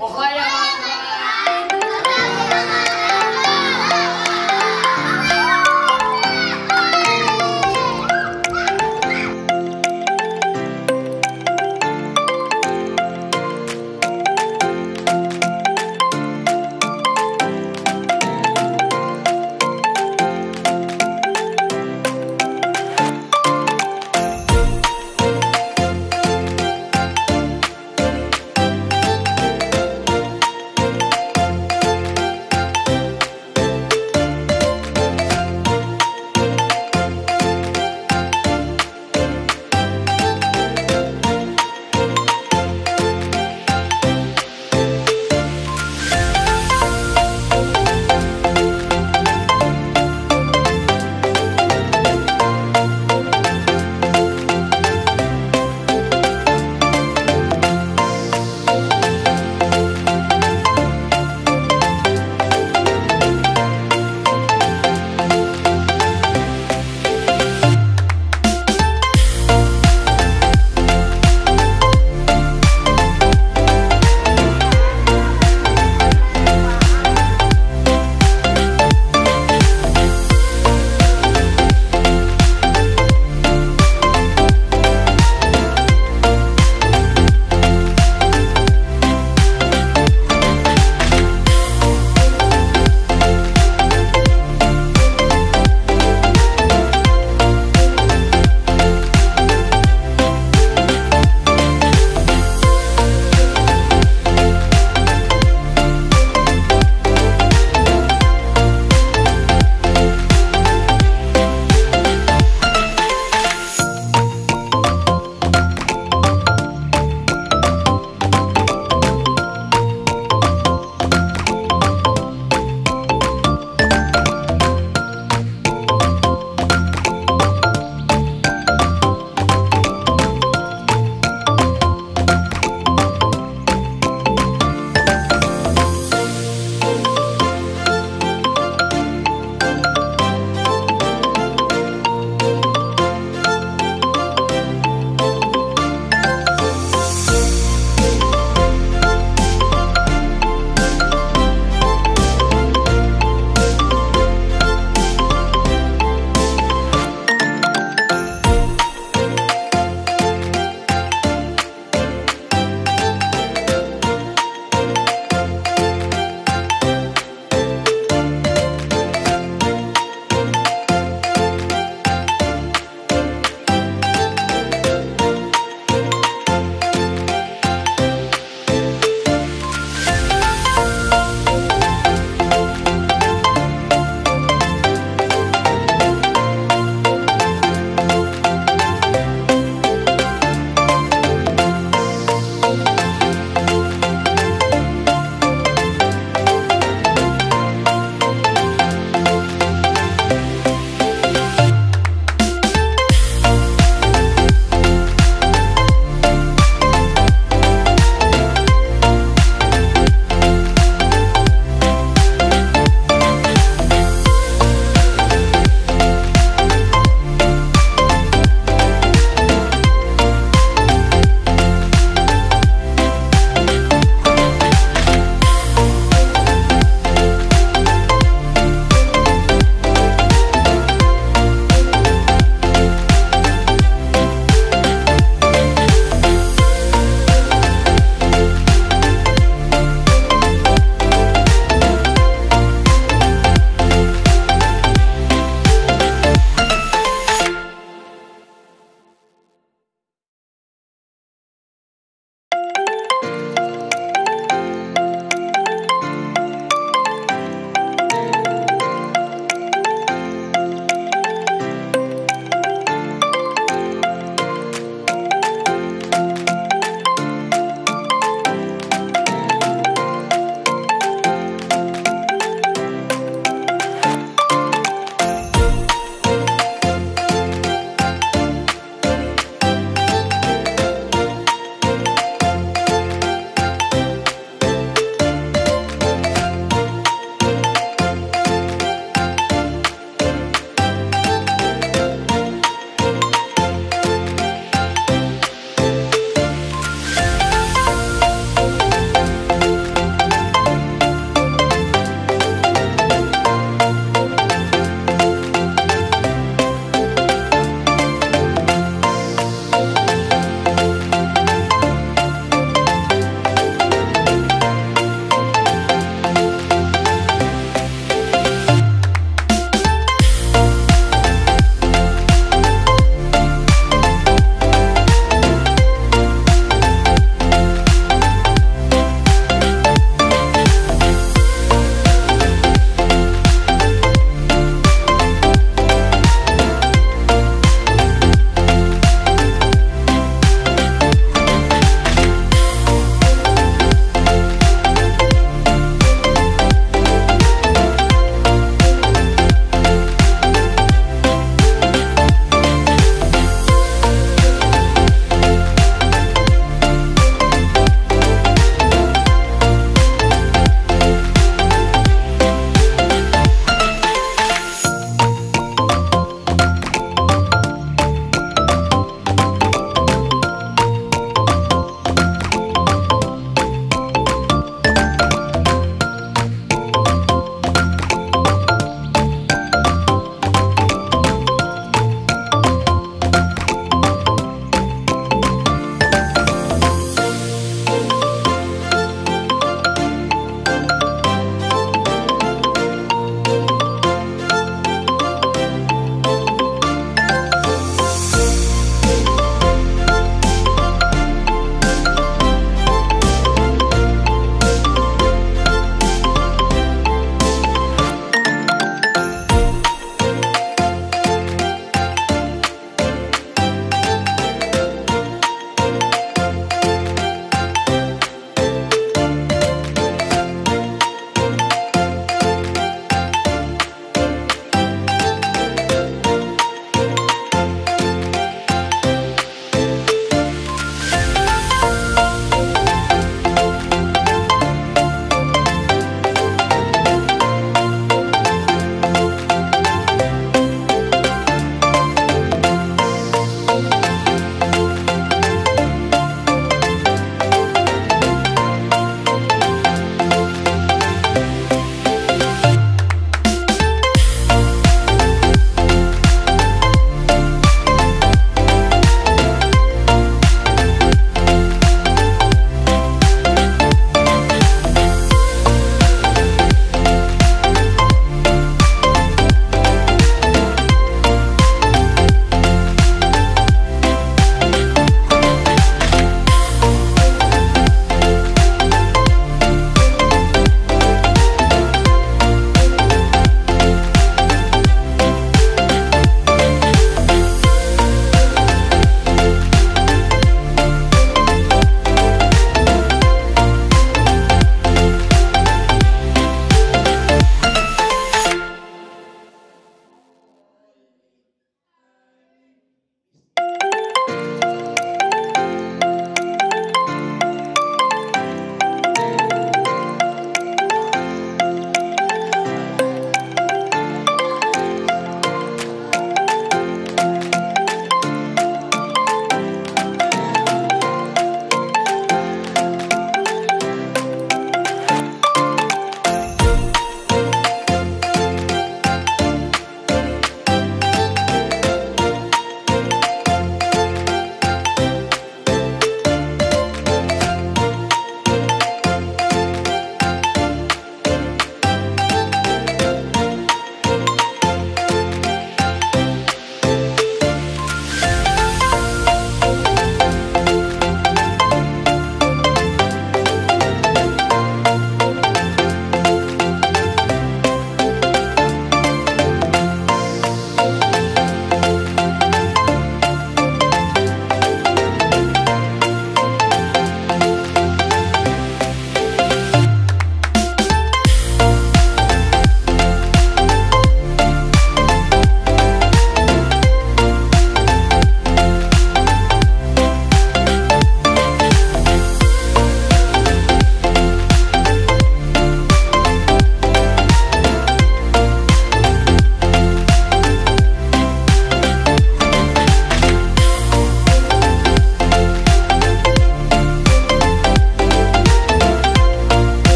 Ohio